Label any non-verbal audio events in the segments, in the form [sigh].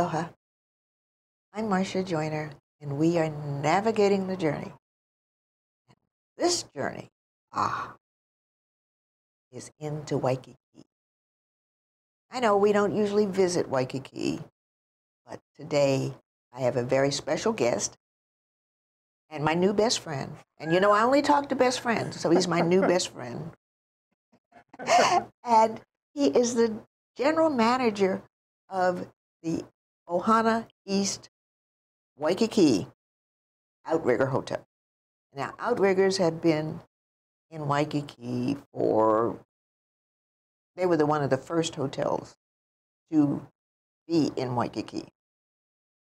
Aloha. I'm Marsha Joyner, and we are navigating the journey. This journey, ah, is into Waikiki. I know we don't usually visit Waikiki, but today I have a very special guest and my new best friend. And you know, I only talk to best friends, so he's my new best friend. [laughs] and he is the general manager of the Ohana East Waikiki Outrigger Hotel. Now, Outriggers had been in Waikiki for, they were the one of the first hotels to be in Waikiki.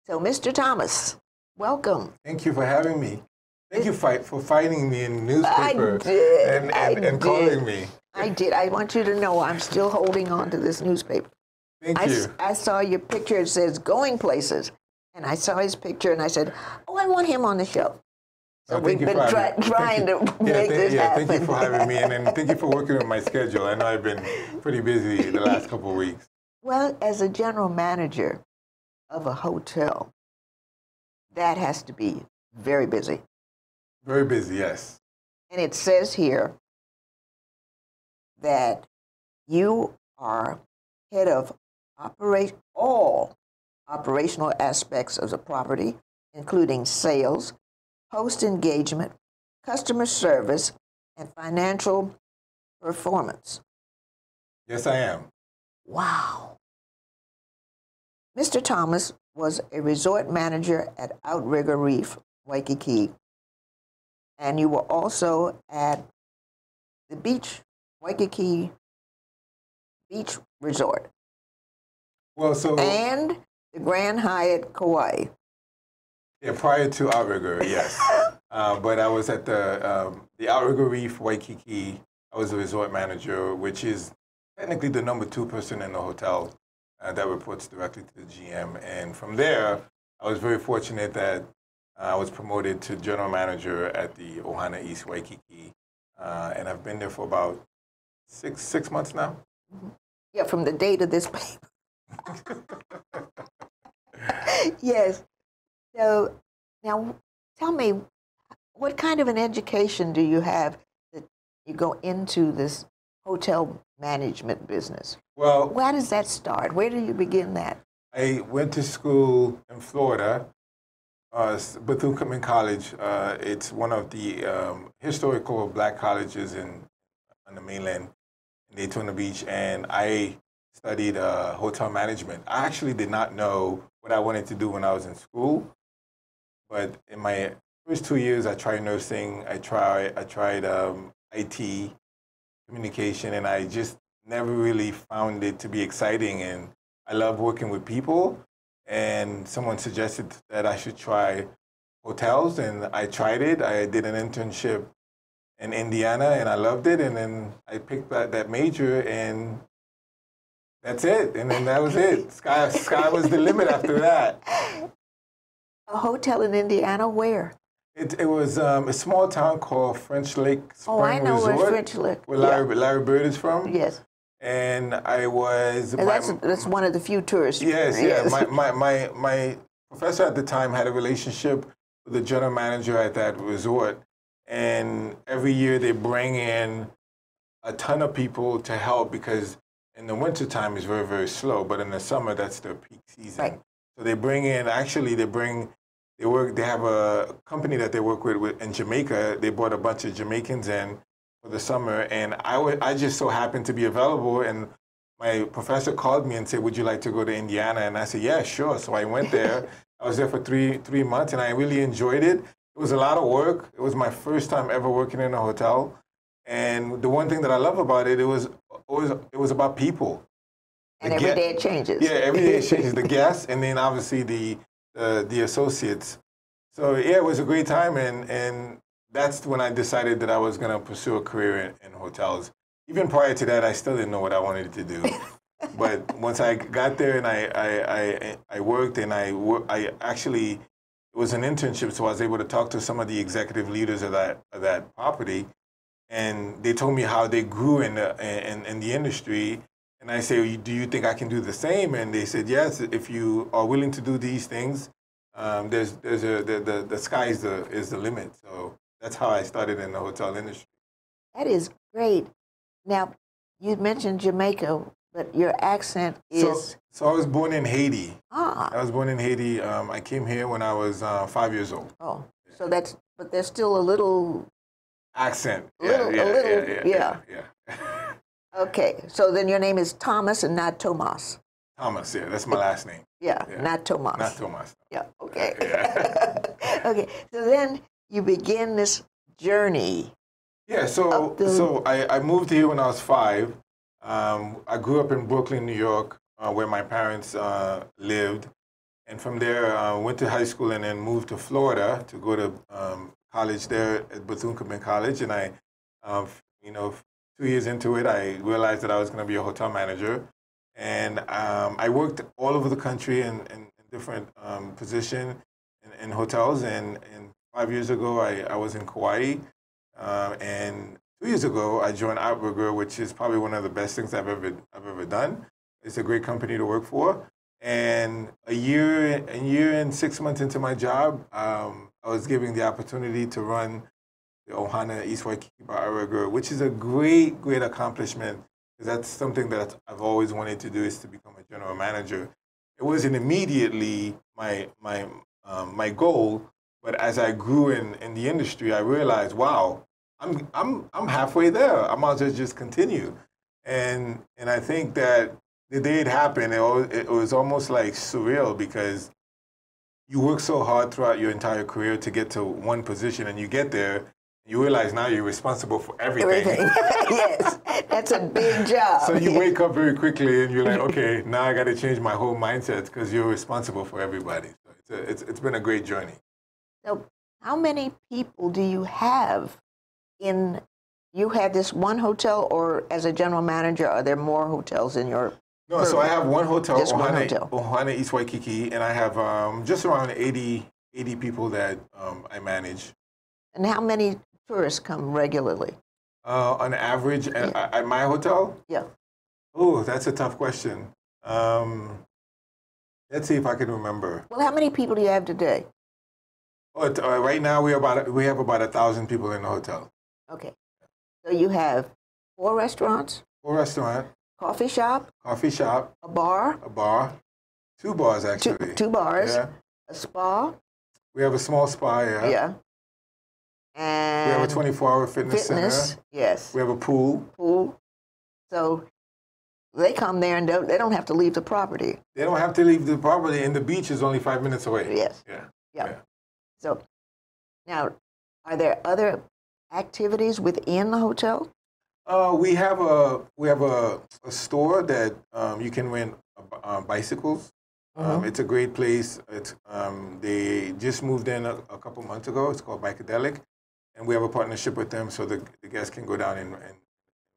So, Mr. Thomas, welcome. Thank you for having me. Thank you fight for finding me in the newspaper and, I and, and calling me. I did. I want you to know I'm still holding on to this newspaper. Thank I, you. I saw your picture. It says going places. And I saw his picture and I said, oh, I want him on the show. So Oh, we've been try, trying to you. make yeah, this yeah, happen. Thank you for having me, and then thank you for [laughs] working with my schedule. I know I've been pretty busy the last couple of weeks. well, as a general manager of a hotel, that has to be very busy. Very busy, yes. And it says here that you are head of operate all operational aspects of the property, including sales, post engagement, customer service, and financial performance. Yes, I am. Wow. Mr. Thomas was a resort manager at Outrigger Reef, Waikiki, and you were also at the beach, Waikiki Beach Resort, Well, so and the Grand Hyatt Kauai. yeah, prior to Outrigger, yes. [laughs] uh, but I was at the um, the Outrigger Reef Waikiki. I was the resort manager, which is technically the number two person in the hotel uh, that reports directly to the GM. And from there, I was very fortunate that uh, I was promoted to general manager at the Ohana East Waikiki, uh, and I've been there for about six six months now. Yeah, from the date of this paper. Yes. So now tell me, what kind of an education do you have that you go into this hotel management business? Well, Where does that start? Where do you begin that? I went to school in Florida, uh, Bethune Cookman College. Uh, it's one of the um, historical black colleges in on the mainland, in Daytona Beach, and I studied uh, hotel management. I actually did not know what I wanted to do when I was in school, but in my first two years, I tried nursing. I tried I tried um, IT, communication, and I just never really found it to be exciting and I love working with people, and someone suggested that I should try hotels, and I tried it. I did an internship in Indiana, and I loved it, and then I picked that, that major, and that's it. And then that was it. Sky, sky was the limit after that. A hotel in Indiana? Where? It, it was um, a small town called French Lick Spring Oh, I know Resort, where French Lick. where Larry, Larry Bird is from. Yes. And I was. And my- that's, that's one of the few tourists. Yes, yeah. My, [laughs] my, my, my professor at the time had a relationship with the general manager at that resort. And every year they bring in a ton of people to help because in the wintertime is very, very slow. But in the summer, that's their peak season. Right. So they bring in, actually, they bring, they work, they have a company that they work with, with in Jamaica. They brought a bunch of Jamaicans in for the summer. And I wa- I just so happened to be available. And my professor called me and said, "Would you like to go to Indiana?" And I said, "Yeah, sure." So I went there. [laughs] I was there for three three months, and I really enjoyed it. It was a lot of work. It was my first time ever working in a hotel, and the one thing that I love about it, it was always it was about people. and the every get- day it changes. Yeah, every day it [laughs] changes the guests, and then obviously the uh, the associates. So yeah, it was a great time, and and that's when I decided that I was going to pursue a career in, in hotels. Even prior to that, I still didn't know what I wanted to do. [laughs] but once I got there and I I, I, I worked and I I actually it was an internship, so I was able to talk to some of the executive leaders of that of that property, and they told me how they grew in the in, in the industry. and I say, do you think I can do the same? And they said, yes, if you are willing to do these things, um, there's, there's a, the, the, the sky is the, is the limit. So that's how I started in the hotel industry. That is great. Now, you mentioned Jamaica, but your accent is. So, so I was born in Haiti. ah. I was born in Haiti. Um, I came here when I was uh, five years old. Oh, so that's, but there's still a little. Accent. A little- a little- yeah. yeah. [laughs] Okay, so then your name is Thomas and not Tomas. Thomas, yeah, that's my last name. Yeah, Yeah. not Tomas. Not Thomas. Yeah, okay. Yeah. [laughs] okay, so then you begin this journey. Yeah, so so I, I moved here when I was five. Um, I grew up in Brooklyn, New York, uh, where my parents uh, lived, and from there uh, went to high school and then moved to Florida to go to um, college there at Bethune Cookman College. And I, um, you know, two years into it, I realized that I was going to be a hotel manager, and um, I worked all over the country in, in, in different um, positions in, in hotels. And, and five years ago, I, I was in Kauai. Uh, and two years ago, I joined Outrigger, which is probably one of the best things I've ever I've ever done. It's a great company to work for. And a year a year and six months into my job, um, I was given the opportunity to run the Ohana East Waikiki by Outrigger, which is a great great accomplishment that's something that I've always wanted to do is to become a general manager. It wasn't immediately my my um, my goal, but as I grew in, in the industry, I realized, wow, I'm, I'm, I'm halfway there. I might as well just continue. And, and I think that the day it happened, it was, it was almost like surreal because you work so hard throughout your entire career to get to one position and you get there, you realize now you're responsible for everything. Everything. [laughs] [laughs] yes, that's a big job. So you wake up very quickly and you're like, [laughs] okay, now I got to change my whole mindset because you're responsible for everybody. So it's, a, it's, it's been a great journey. So, how many people do you have in? You have this one hotel, or as a general manager, are there more hotels in your? No, so I have one hotel, Just one Ohana, hotel. Ohana East Waikiki, and I have um, just around 80, 80 people that um, I manage. And how many tourists come regularly? Uh, on average, at, at my hotel? Yeah. Oh, that's a tough question. Um, let's see if I can remember. Well, how many people do you have today? Oh, uh, right now, we, are about, we have about a thousand people in the hotel. Okay. So you have four restaurants, Four restaurant, coffee shop, coffee shop, a bar, a bar, two bars actually. two bars, Yeah. a spa. We have a small spa, yeah. Yeah. And We have a 24 hour fitness, fitness. center. Yes. We have a pool. Pool. So they come there and don't, they don't have to leave the property. They don't have to leave the property, and the beach is only five minutes away. Yes. Yeah. Yeah. Yeah. So now, are there other activities within the hotel? Uh, we have a we have a, a store that um, you can rent uh, bicycles. Um, Mhm. it's a great place. It's um, they just moved in a, a couple months ago. It's called Bikadelic, and we have a partnership with them so the, the guests can go down and, and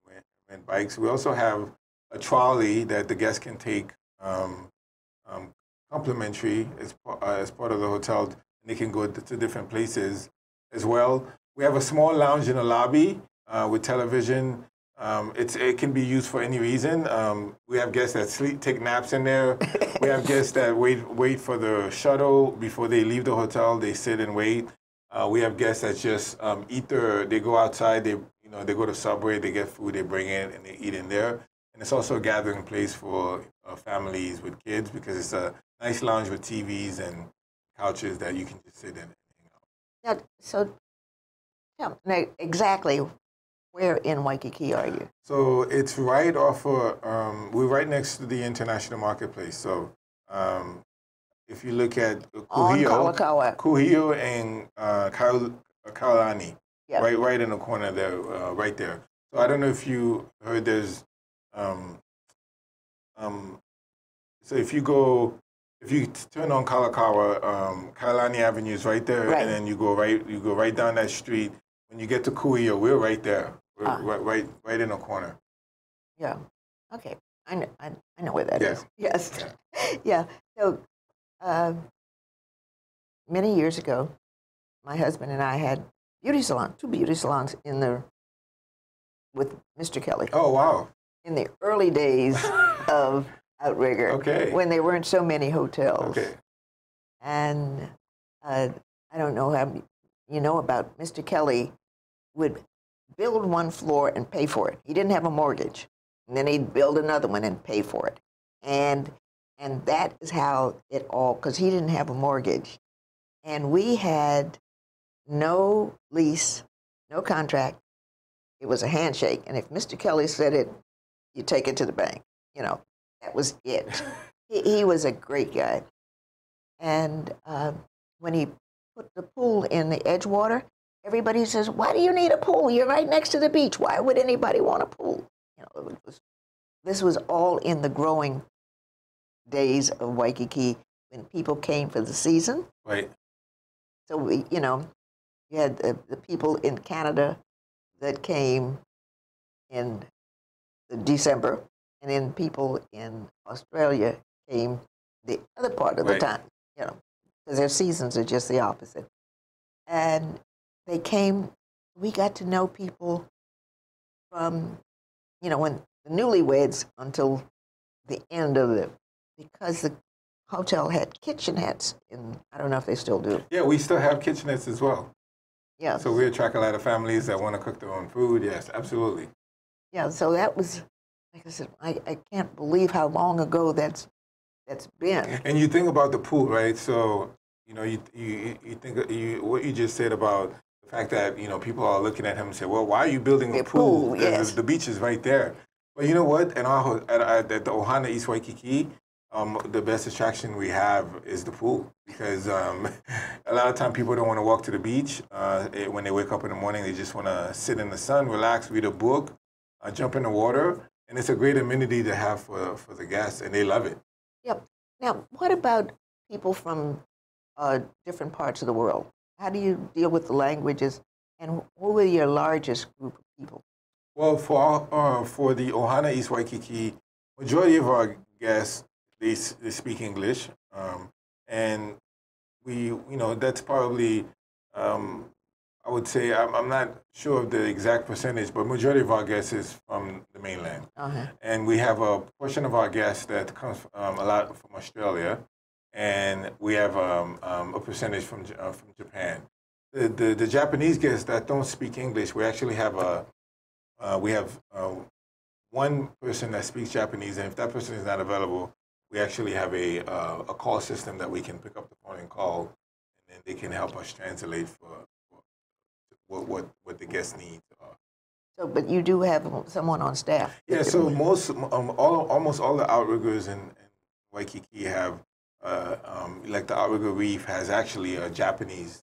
rent, rent bikes. We also have a trolley that the guests can take um, um, complimentary as, uh, as part of the hotel. And they can go to different places as well. We have a small lounge in the lobby uh, with television. Um, it's, it can be used for any reason. Um, we have guests that sleep, take naps in there. we have [laughs] guests that wait, wait for the shuttle before they leave the hotel. They sit and wait. Uh, we have guests that just um, eat their, they go outside, they, you know, they go to Subway, they get food, they bring it, and they eat in there. And it's also a gathering place for uh, families with kids because it's a nice lounge with TVs and couches that you can just sit in. and hang out. So yeah, exactly where in Waikiki are you? So it's right off of, um, we're right next to the international marketplace. So um, if you look at Kuhio, Kuhio and uh, Kaiulani, Yeah. right, right in the corner there, uh, right there. So I don't know if you heard there's, um, um, so if you go, if you turn on Kalakaua, um, Kaiulani Avenue is right there, Right. and then you go right, you go right down that street. When you get to Kuhio, we're right there, we're Ah. right, right, right in the corner. Yeah. Okay. I know, I, I know where that is. [laughs] Yeah. Yes. [laughs] Yeah. So uh, many years ago, my husband and I had beauty salon, two beauty salons in the with Mr. Kelly Oh wow! in the early days [laughs] of Outrigger, Okay. when there weren't so many hotels. Okay. And uh, I don't know how you know about Mr. Kelly would build one floor and pay for it. He didn't have a mortgage. And then he'd build another one and pay for it. And and that is how it all because he didn't have a mortgage. And we had no lease, no contract. It was a handshake. And if Mr. Kelly said it, you take it to the bank. You know, that was it. [laughs] he, he was a great guy. And uh, when he put the pool in the Edgewater, everybody says, "Why do you need a pool? You're right next to the beach. Why would anybody want a pool?" You know, it was, this was all in the growing days of Waikiki when people came for the season. Right. So we, you know, you had the, the people in Canada that came in the December, and then people in Australia came the other part of Right. the time, you know, because their seasons are just the opposite. And they came, we got to know people from, you know, when the newlyweds until the end of the, because the hotel had kitchenettes, and I don't know if they still do. Yeah, we still have kitchenettes as well. Yeah. So we attract a lot of families that want to cook their own food. Yes, absolutely. Yeah, so that was, like I said, I, I can't believe how long ago that's that's been. And you think about the pool, right? So you know, you you, you think you, what you just said about the fact that you know people are looking at him and say, "Well, why are you building a A pool? pool, The- yes. the, beach is right there." But you know what? In our at, at, at the Ohana East Waikiki, um, the best attraction we have is the pool because um, [laughs] a lot of time people don't want to walk to the beach. Uh, eh, when they wake up in the morning, they just want to sit in the sun, relax, read a book, uh, jump in the water, and it's a great amenity to have for, for the guests, and they love it. Yep. Now, what about people from uh, different parts of the world? How do you deal with the languages, and who are your largest group of people? Well, for our, uh, for the Ohana East Waikiki, majority of our guests they, they speak English, um, and we you know that's probably um, I would say I'm, I'm not sure of the exact percentage, but majority of our guests is from the mainland, Uh-huh. and we have a portion of our guests that comes um, a lot from Australia, and we have um, um, a percentage from uh, from Japan. The, the the Japanese guests that don't speak English, we actually have a uh, we have uh, one person that speaks Japanese, and if that person is not available, we actually have a uh, a call system that we can pick up the phone and call, and then they can help us translate for, for what what what the guest needs. So, but you do have someone on staff. Yeah, so most um, all almost all the outriggers in, in Waikiki have uh, um, like the outrigger reef has actually a Japanese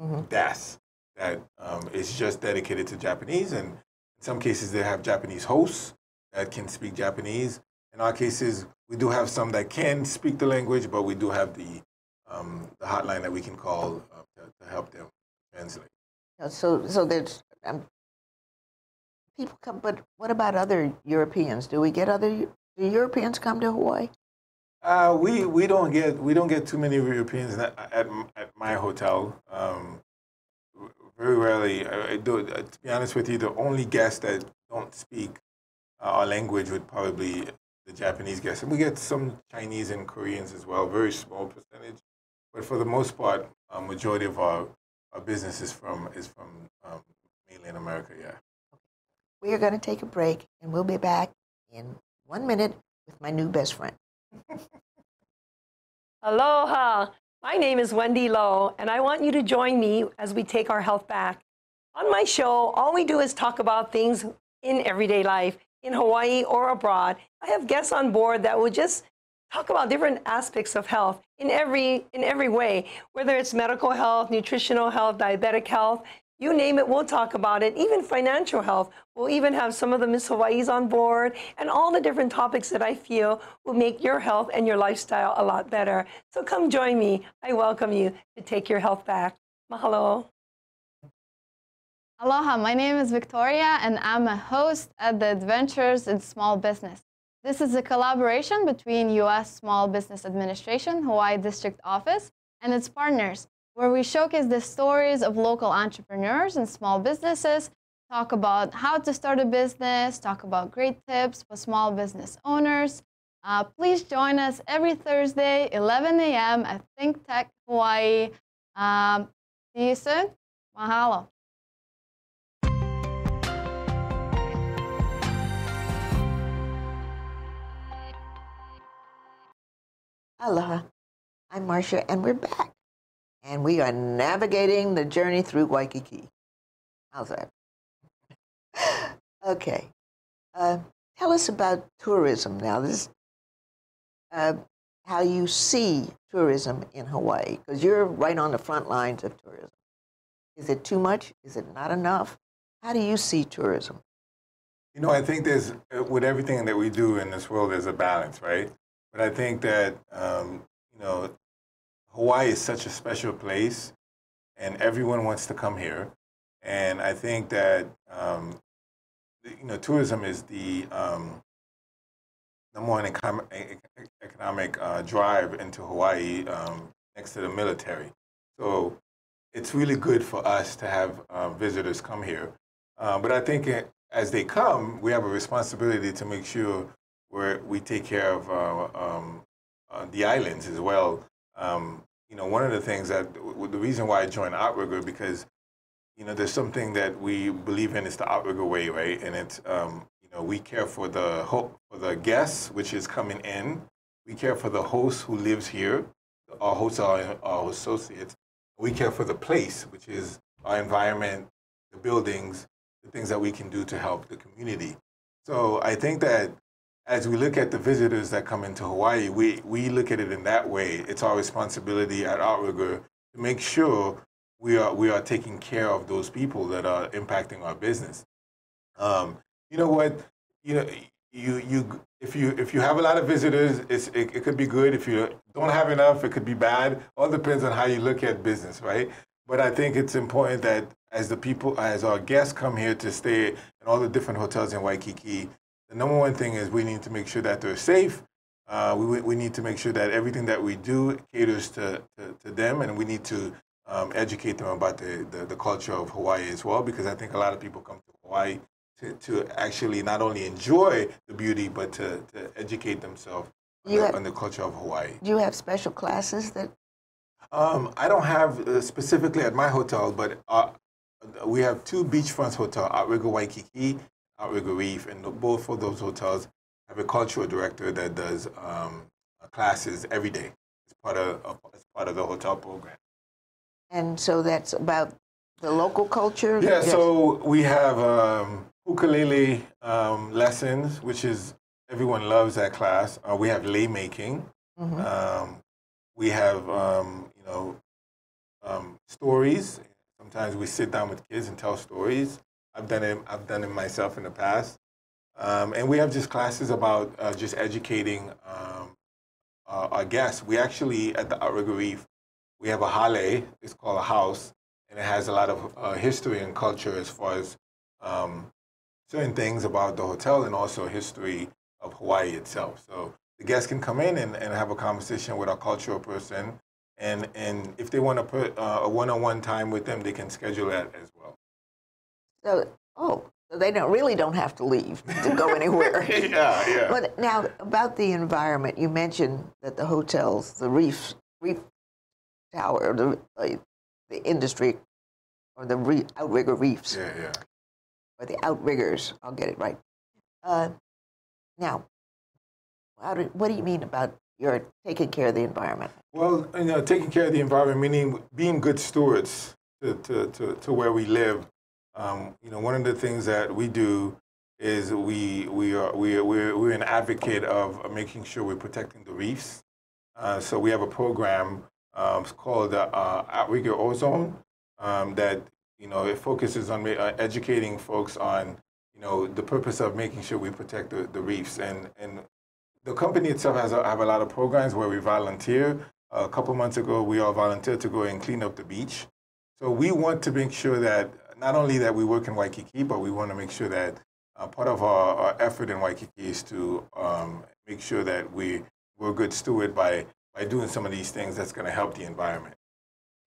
Mhm. desk that um, is just dedicated to Japanese, and in some cases they have Japanese hosts that can speak Japanese. In our cases, we do have some that can speak the language, but we do have the um, the hotline that we can call uh, to, to help them translate. So, so there's um, people come, but what about other Europeans? Do we get other do Europeans come to Hawaii? Uh, we we don't get we don't get too many Europeans at at, at my hotel. Um, very rarely. I, I do, uh, to be honest with you, the only guests that don't speak uh, our language would probably the Japanese guests, and we get some Chinese and Koreans as well. Very small percentage, but for the most part, a majority of our, our business is from is from um, mainland America. Yeah. We are going to take a break, and we'll be back in one minute with my new best friend. Aloha. My name is Wendy Lowe, and I want you to join me as we take our health back. On my show, all we do is talk about things in everyday life, in Hawaii or abroad. I have guests on board that will just talk about different aspects of health in every in every way, whether it's medical health, nutritional health, diabetic health, you name it, we'll talk about it. Even financial health. We'll even have some of the Miss Hawaii's on board and all the different topics that I feel will make your health and your lifestyle a lot better. So come join me. I welcome you to take your health back. Mahalo. Aloha, my name is Victoria and I'm a host at the Adventures in Small Business. This is a collaboration between U.S. Small Business Administration, Hawaii District Office, and its partners, where we showcase the stories of local entrepreneurs and small businesses talk about how to start a business, talk about great tips for small business owners. Uh, please join us every Thursday, 11 a.m. at Think Tech Hawaii. Um, see you soon. Mahalo. Aloha. I'm Marsha, and we're back. And we are navigating the journey through Waikiki. How's that? [laughs] okay. Uh, tell us about tourism now. This, uh, how you see tourism in Hawaii, because you're right on the front lines of tourism. Is it too much? Is it not enough? How do you see tourism? You know, I think there's, uh, with everything that we do in this world, there's a balance, right? But I think that, um, you know, Hawaii is such a special place, and everyone wants to come here. And I think that, um, you know, tourism is the um, number one economic uh, drive into Hawaii um, next to the military. So it's really good for us to have uh, visitors come here. Uh, but I think as they come, we have a responsibility to make sure where we take care of uh, um, uh, the islands as well. Um, you know, one of the things that the reason why I joined Outrigger because you know there's something that we believe in is the Outrigger way, right? And it's um, you know we care for the hope for the guests, which is coming in. We care for the host who lives here. Our hosts are our associates. We care for the place, which is our environment, the buildings, the things that we can do to help the community. So I think that as we look at the visitors that come into Hawaii, we, we look at it in that way. It's our responsibility at Outrigger to make sure we are, we are taking care of those people that are impacting our business. Um, you know what? You know, you, you, if, you, if you have a lot of visitors, it's, it, it could be good. If you don't have enough, it could be bad. All depends on how you look at business, right? But I think it's important that as the people, as our guests come here to stay in all the different hotels in Waikiki, the number one thing is we need to make sure that they're safe. Uh, we, we need to make sure that everything that we do caters to, to, to them, and we need to um, educate them about the, the, the, culture of Hawaii as well, because I think a lot of people come to Hawaii to, to actually not only enjoy the beauty, but to, to educate themselves on the, have, on the, culture of Hawaii. Do you have special classes that? Um, I don't have uh, specifically at my hotel, but uh, we have two beachfront hotels, Outrigger Waikiki Outrigger Reef, and both of those hotels have a cultural director that does um, classes every day as part of as part of the hotel program. And so that's about the local culture. Yeah. Yes. So we have um, ukulele um, lessons, which is everyone loves that class. Uh, we have lei making. Mm-hmm. Um, we have um, you know um, stories. Sometimes we sit down with kids and tell stories. I've done it. I've done it myself in the past, um, and we have just classes about uh, just educating um, uh, our guests. We actually at the Outrigger Reef, we have a hale. It's called a house, and it has a lot of uh, history and culture as far as um, certain things about the hotel and also history of Hawaii itself. So the guests can come in and, and have a conversation with our cultural person, and and if they want to put uh, a one-on-one time with them, they can schedule that as well. So, oh, so they don't really don't have to leave to go anywhere. [laughs] yeah, yeah. But now about the environment, you mentioned that the hotels, the reef, reef tower, the uh, the industry, or the re- outrigger reefs. Yeah, yeah. Or the outriggers. I'll get it right. Uh, now, do, what do you mean about you're taking care of the environment? Well, you know, taking care of the environment meaning being good stewards to, to, to, to where we live um, you know, one of the things that we do is we we are we we're, we're an advocate of making sure we're protecting the reefs. Uh, so we have a program um, called uh, uh, Outrigger Ozone um, that you know it focuses on uh, educating folks on you know the purpose of making sure we protect the, the reefs and and the company itself has a, have a lot of programs where we volunteer. A couple months ago, we all volunteered to go and clean up the beach. So we want to make sure that not only that we work in Waikiki, but we want to make sure that uh, part of our, our, effort in Waikiki is to um, make sure that we, we're a good steward by, by doing some of these things that's going to help the environment.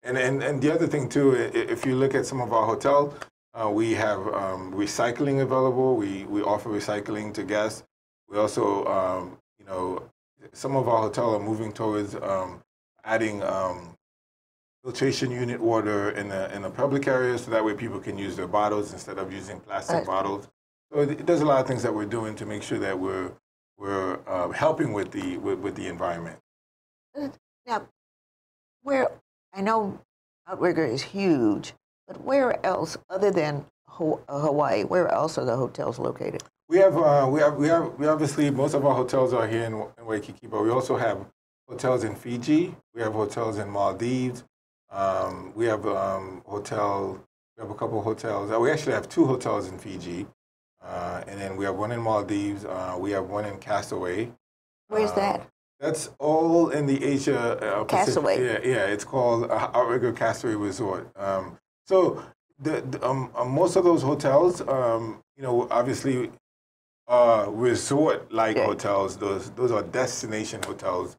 And, and, and the other thing, too, if you look at some of our hotel Uh, we have um, recycling available. We, we offer recycling to guests. We also, um, you know, some of our hotels are moving towards um, adding um, filtration unit water in the, in the public areas so that way people can use their bottles instead of using plastic Right. bottles. So it- there's a lot of things that we're doing to make sure that we're, we're uh, helping with the, with, with the environment. Now, where I know Outrigger is huge, but where else, other than uh, Hawaii, where else are the hotels located? We have, uh, we have, we have, we obviously, most of our hotels are here in, in Waikiki, but we also have hotels in Fiji. We have hotels in Maldives. Um, we have um, hotel, we have a couple hotels. Uh, we actually have two hotels in Fiji. Uh, and then we have one in Maldives. Uh, we have one in Castaway. Where's Uh, that? That's all in the Asia uh, Pacific. Castaway. Yeah, yeah. It's called uh, Outrigger Castaway Resort. Um, so the, the um, uh, most of those hotels, um, you know, obviously, uh, resort-like Yeah. hotels. Those those are destination hotels,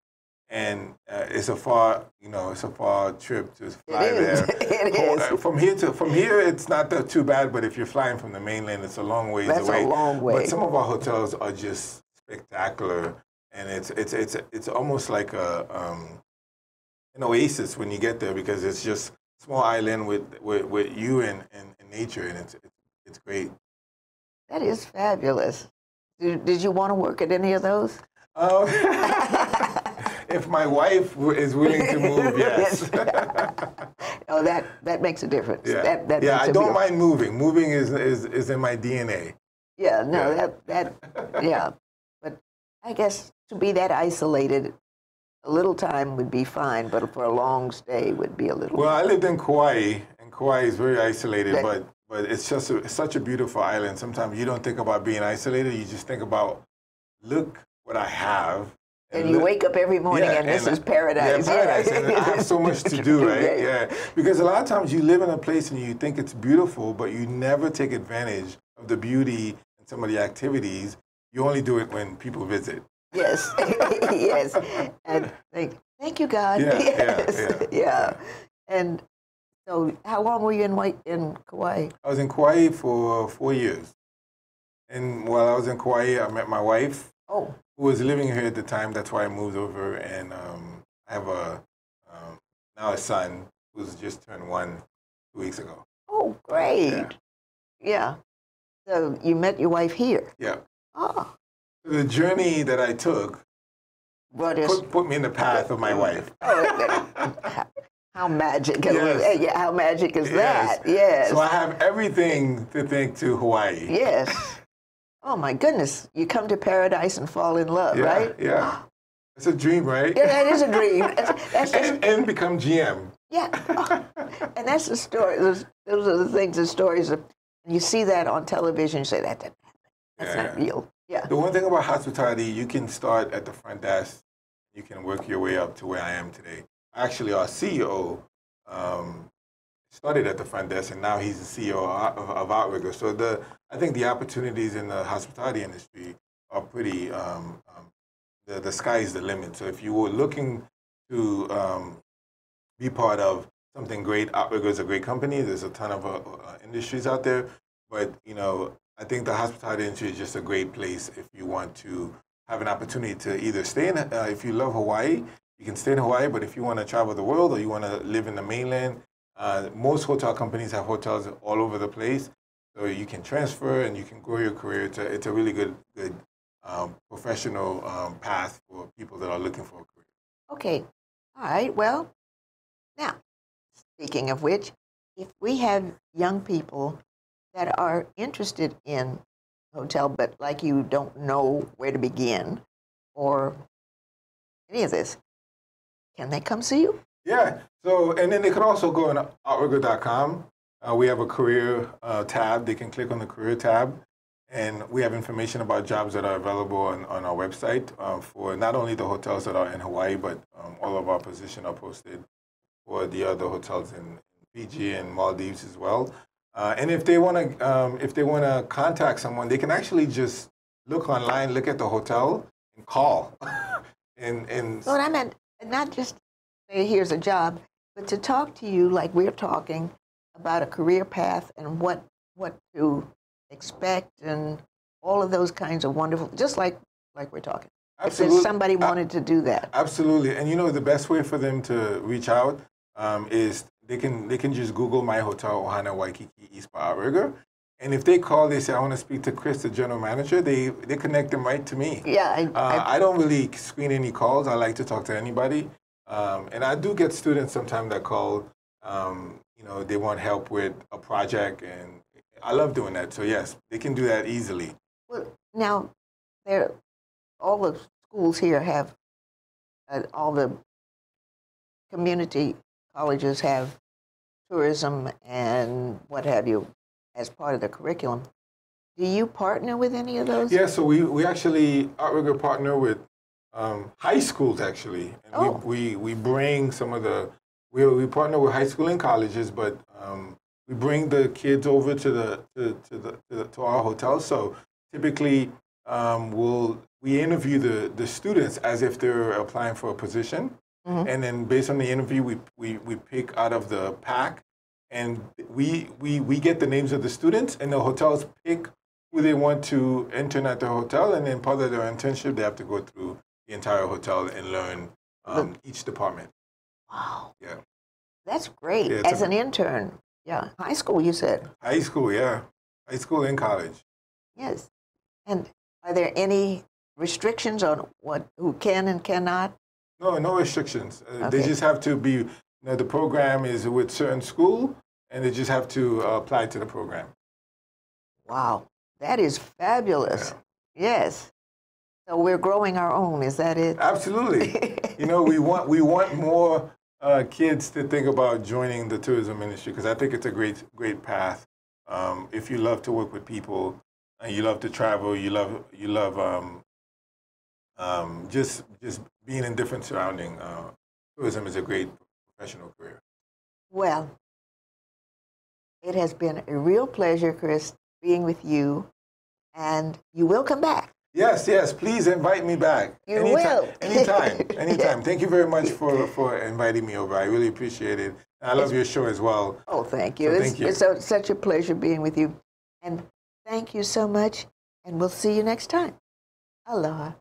and uh, it's a far, you know, it's a far trip to fly there. [laughs] It is. uh, From here to from here, it's not that too bad. But if you're flying from the mainland, it's a long ways That's a away. long way. But some of our hotels are just spectacular, and it's it's it's it's almost like a um, an oasis when you get there because it's just a small island with with, with you and, and, and nature, and it's it's, it's great. That is fabulous. Did, did you want to work at any of those? Um, [laughs] [laughs] if my wife is willing to move, [laughs] yes. [laughs] Oh, that, that makes a difference. yeah, That, that yeah. I don't real- mind moving. Moving is, is is in my DNA. Yeah, no, Yeah. that, that, yeah. But I guess to be that isolated, a little time would be fine, but for a long stay would be a little. Well, I lived in Kauai, and Kauai is very isolated, That- but but it's just a, it's such a beautiful island. Sometimes you don't think about being isolated; you just think about, look what I have. And you wake up every morning Yeah, and this and- is paradise. Yeah, paradise. and I have so much to do, [laughs] right? Yeah. Because a lot of times you live in a place and you think it's beautiful, but you never take advantage of the beauty and some of the activities. You only do it when people visit. Yes, [laughs] yes. And thank, thank you, God. Yeah, yeah, yes. yeah, [laughs] yeah. And so, how long were you in White in Kauai? I was in Kauai for four years. And while I was in Kauai, I met my wife, Oh, who was living here at the time. That's why I moved over. And um, I have a um, now a son who's just turned one two weeks ago. oh, great. Yeah. Yeah. So you met your wife here. Yeah. Oh, The journey that I took what is? put, put me in the path of my wife. how, [laughs] how magic? Yes. Yeah, how magic is Yes. that? Yes. So I have everything to thank to Hawaii. yes. Oh my goodness! You come to paradise and fall in love, Yeah, right? yeah. It's a dream, right? Yeah, that is a dream. [laughs] That's, that's and, and become GM. yeah. and that's the story. Those, those are the things, the stories. Of, you see that on television. You say that, that that's Yeah, not yeah. real. Yeah. The one thing about hospitality, you can start at the front desk. You can work your way up to where I am today. Actually, our CEO um, started at the front desk, and now he's the CEO of, Outrigger. So the I think the opportunities in the hospitality industry are pretty. Um, um, the the sky is the limit. So if you were looking to um, be part of something great, Outrigger is a great company. There's a ton of uh, uh, industries out there, but you know I think the hospitality industry is just a great place if you want to have an opportunity to either stay in. Uh, if you love Hawaii, you can stay in Hawaii. But if you want to travel the world or you want to live in the mainland, uh, most hotel companies have hotels all over the place, so you can transfer and you can grow your career. It's a, it's a really good good um, professional um, path for people that are looking for a career. Okay. All right. Well, now, speaking of which, if we have young people that are interested in hotel, but like you don't know where to begin or any of this, can they come see you? Yeah. So, and then they can also go on outrigger.com. Uh, we have a career uh, tab. They can click on the career tab, and we have information about jobs that are available on, on our website uh, for not only the hotels that are in Hawaii, but um, all of our positions are posted for the other hotels in Fiji and Maldives as well. Uh, and if they want to, um, if they want to contact someone, they can actually just look online, look at the hotel, and call. [laughs] and and Well, I meant not just say, here's a job, but to talk to you like we're talking about a career path and what what to expect and all of those kinds of wonderful, just like like we're talking. Absolutely. If somebody wanted to do that. Absolutely, and you know the best way for them to reach out um, is they can they can just Google my hotel Ohana Waikiki East Outrigger, and if they call, they say I want to speak to Chris, the general manager. They they connect them right to me. Yeah, I, Uh, I, I don't really screen any calls. I like to talk to anybody, um, and I do get students sometimes that call. Um, you know, they want help with a project, and I love doing that. So yes, they can do that easily. well, now, there, all the schools here have, uh, all the community colleges have tourism and what have you as part of the curriculum. Do you partner with any of those? Yeah, so we, we actually Outrigger partner with um, high schools actually, and Oh. we, we we bring some of the we we partner with high school and colleges, but um, we bring the kids over to the to, to the to, the, to our hotel. So typically, um, we'll we interview the the students as if they're applying for a position, Mhm. and then based on the interview, we we, we pick out of the pack, and we we we get the names of the students, and the hotels pick who they want to intern at the hotel, and then part of their internship, they have to go through the entire hotel and learn um, each department. Wow. Yeah. That's great. Yeah, As a- an intern. Yeah. High school, you said. High school, yeah, high school and college. Yes. And are there any restrictions on what who can and cannot? No, no restrictions. Uh, They just have to be. You know, the program is with certain school, and they just have to uh, apply to the program. Wow. That is fabulous. Yes. So we're growing our own, is that it? Absolutely. [laughs] you know, we want we want more uh, kids to think about joining the tourism industry because I think it's a great great path. Um, if you love to work with people, and you love to travel, you love you love um, um, just just being in different surrounding. Uh, tourism is a great professional career. Well, it has been a real pleasure, Chris, being with you. And you will come back. Yes, yes. Please invite me back. You anytime, will. [laughs] Anytime. Anytime. Thank you very much [laughs] for, for inviting me over. I really appreciate it. I love your show as well. Oh, thank you. So it's thank you. it's so, such a pleasure being with you. And thank you so much. And we'll see you next time. Aloha.